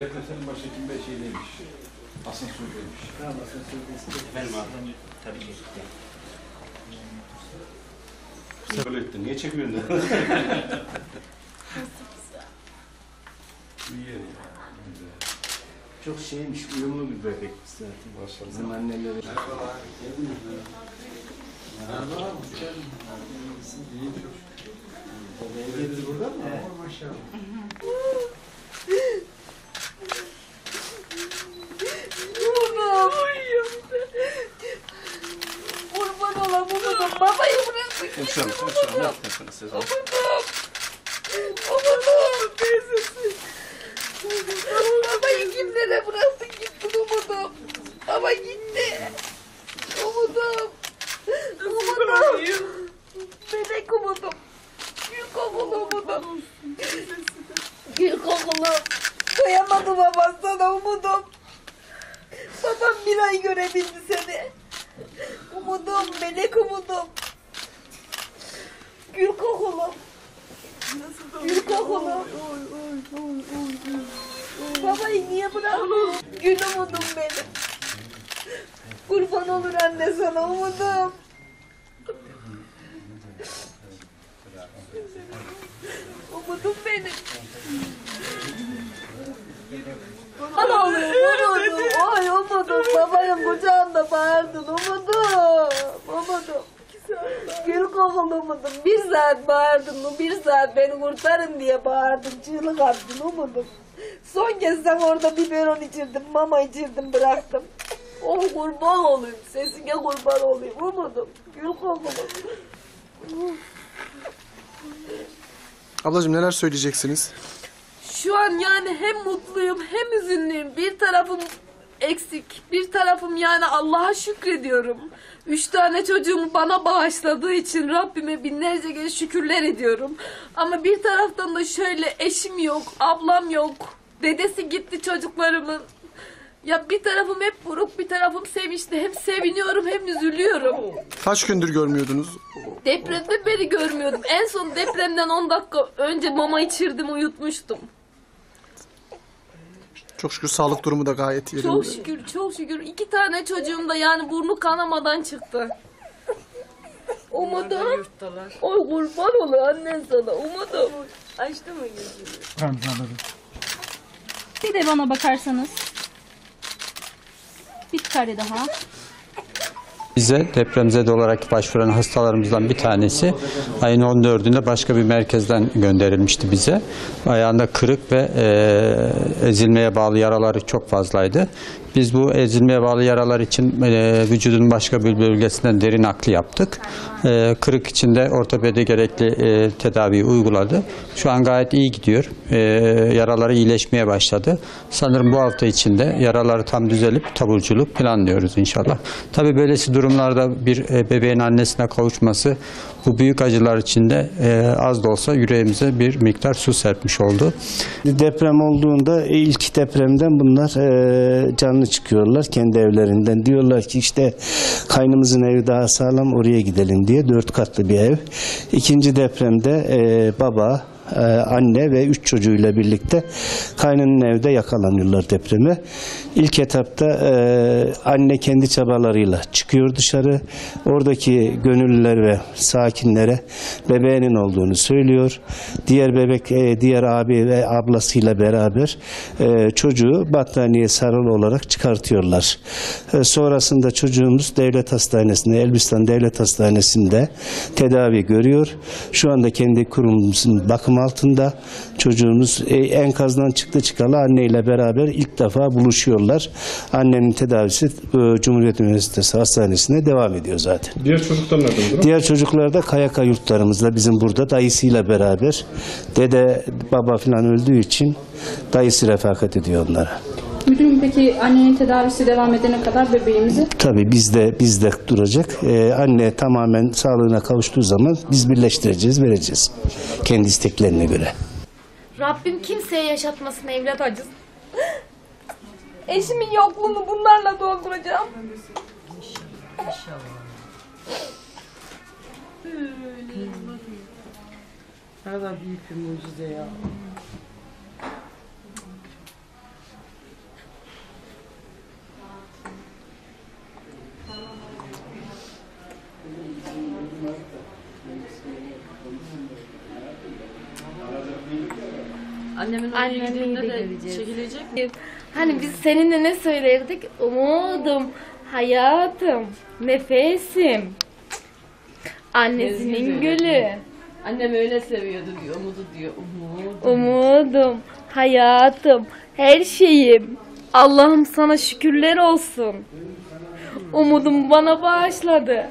Senin başhekim Bey şeydeymiş. Asansördeymiş. Tamam asansörde Efendim abi. Tabii ki. Böyle etti. Niye çekiyorsun dedi. İyi yer ya. Çok şeymiş, uyumlu bir bebekmiş zaten. Maşallah. Bizim anneleri. Bebeğimiz burada mı? Evet. Oğlum. Kurban olam umudum. Babayı hemşire hanım. Ne yapıyorsunuz siz? Umudum. Umudum. Teyzesi. Babayı kimlere bıraktın gittin umudum. Baba gitti. Umudum. Umudum. Melek umudum. Gül kokulu umudum. Gül kokulu. Doyamadı baban sana umudum. Babam bir ay görebildi seni. Umudum, melek umudum. Gül kokulu. Gül kokulu. Babayı niye bıraktın? Gül umudum benim. Kurban olur anne sana umudum. Umudum benim. Ana umudum. Ay umudum. Babanın kucağında bağırdın umudum. Umudum. Bir saat bağırdın mı? Bir saat beni kurtarın diye bağırdın. Çığlık attın umudum. Son kez sen orada biberon içirdim, mama içirdim, bıraktım. Oh kurban olayım, sesine kurban olayım umudum. Gül kokulu. Ablacığım neler söyleyeceksiniz? Şu an yani hem mutluyum hem üzünlüyüm. Bir tarafım eksik. Bir tarafım yani Allah'a şükrediyorum. Üç tane çocuğumu bana bağışladığı için Rabbime binlerce kez şükürler ediyorum. Ama bir taraftan da şöyle eşim yok, ablam yok. Dedesi gitti çocuklarımın. Ya bir tarafım hep buruk, bir tarafım sevinçli. Hem seviniyorum hem üzülüyorum. Kaç gündür görmüyordunuz? Depremden beri görmüyordum. En son depremden 10 dakika önce mama içirdim, uyutmuştum. Çok şükür sağlık durumu da gayet yerinde. Çok şükür, çok şükür. İki tane çocuğum da yani burnu kanamadan çıktı. Umudum. Oy kurban olu annen sana. Umudum. Açtı mı gözünü? Bir de bana bakarsanız. Bir kare daha. Bize depremzede olarak başvuran hastalarımızdan bir tanesi ayın 14'ünde başka bir merkezden gönderilmişti bize. Ayağında kırık ve e, ezilmeye bağlı yaraları çok fazlaydı. Biz bu ezilmeye bağlı yaralar için e, vücudun başka bir bölgesinden derin nakli yaptık. E, kırık için de ortopedi gerekli e, tedaviyi uyguladı. Şu an gayet iyi gidiyor. E, yaraları iyileşmeye başladı. Sanırım bu hafta içinde yaraları tam düzelip taburculuk planlıyoruz inşallah. Tabii böylesi durumlarda bir e, bebeğin annesine kavuşması bu büyük acılar içinde e, az da olsa yüreğimize bir miktar su serpmiş oldu. Deprem olduğunda ilk depremden bunlar e, canlı çıkıyorlar kendi evlerinden. Diyorlar ki işte kaynımızın evi daha sağlam oraya gidelim diye dört katlı bir ev. İkinci depremde e, baba, e, anne ve üç çocuğuyla birlikte kaynının evde yakalanıyorlar depreme. İlk etapta e, anne kendi çabalarıyla çıkıyor dışarı. Oradaki gönüllüler ve sakinlere bebeğinin olduğunu söylüyor. Diğer bebek, e, diğer abi ve ablasıyla beraber e, çocuğu battaniye sarılı olarak çıkartıyorlar. Sonrasında çocuğumuz devlet hastanesinde, Elbistan Devlet Hastanesi'nde tedavi görüyor. Şu anda kendi kurumumuzun bakım altında. Çocuğumuz e, enkazdan çıktı çıkalı anneyle beraber ilk defa buluşuyorlar. Annenin tedavisi e, Cumhuriyet Üniversitesi Hastanesi'nde devam ediyor zaten. Diğer çocuklar nerede? Diğer çocuklar da Kayaka yurtlarımızda bizim burada dayısıyla beraber. Dede baba falan öldüğü için dayısı refakat ediyor onlara. Müdürüm peki annenin tedavisi devam edene kadar bebeğimizi Tabii bizde bizde duracak. Ee, anne tamamen sağlığına kavuştuğu zaman biz birleştireceğiz, vereceğiz. Kendi isteklerine göre. Rabbim kimseye yaşatmasın evlat acısı. Eşimin yokluğunu bunlarla dolduracağım. Ne kadar büyük bir mucize ya. Annemin oraya Annemin gittiğinde de de göreceğiz. çekilecek mi? Hani biz seninle ne söylerdik? Umudum, hayatım, nefesim. Annesinin gülü. Annem öyle seviyordu diyor. Umudu diyor. Umut. Umudum, hayatım, her şeyim. Allah'ım sana şükürler olsun. Umudum bana bağışladı.